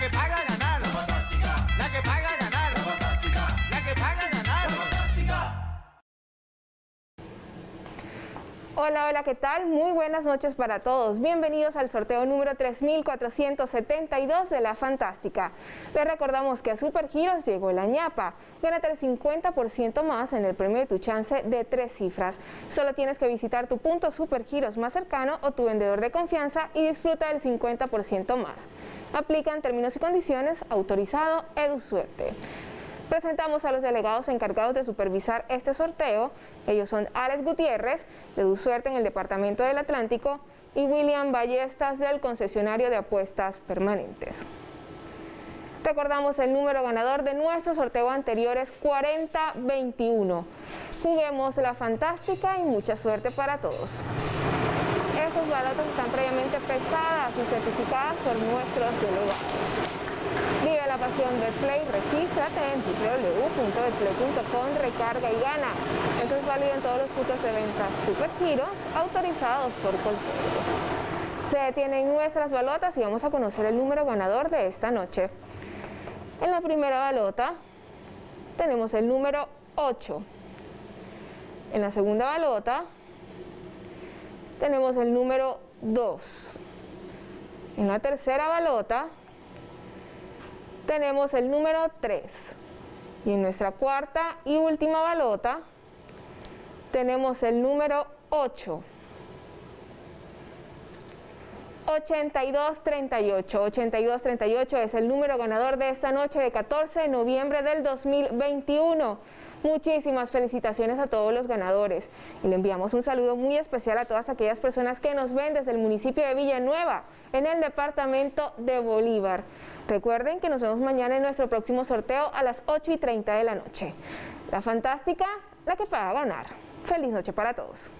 que paga Hola, hola, ¿qué tal? Muy buenas noches para todos. Bienvenidos al sorteo número 3472 de La Fantástica. Les recordamos que a Supergiros llegó la ñapa. Gánate el 50% más en el premio de tu chance de tres cifras. Solo tienes que visitar tu punto Supergiros más cercano o tu vendedor de confianza y disfruta del 50% más. Aplican términos y condiciones, autorizado EduSuerte. Presentamos a los delegados encargados de supervisar este sorteo. Ellos son Alex Gutiérrez, de Suerte en el Departamento del Atlántico, y William Ballestas del concesionario de apuestas permanentes. Recordamos el número ganador de nuestro sorteo anterior es 4021. Juguemos la fantástica y mucha suerte para todos. Estas balotas están previamente pesadas y certificadas por nuestros delegados. Vive la pasión de Play, regístrate en www.betplay.com, recarga y gana. Esto es válido en todos los puntos de venta Supergiros autorizados por Coljuegos. Se detienen nuestras balotas y vamos a conocer el número ganador de esta noche. En la primera balota tenemos el número 8. En la segunda balota tenemos el número 2. En la tercera balota tenemos el número 3. Y en nuestra cuarta y última balota tenemos el número 8. 8238. 8238 es el número ganador de esta noche de 14 de noviembre del 2021. Muchísimas felicitaciones a todos los ganadores y le enviamos un saludo muy especial a todas aquellas personas que nos ven desde el municipio de Villanueva, en el departamento de Bolívar. Recuerden que nos vemos mañana en nuestro próximo sorteo a las 8 y 30 de la noche. La fantástica, la que pueda ganar. Feliz noche para todos.